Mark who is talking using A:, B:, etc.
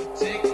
A: Take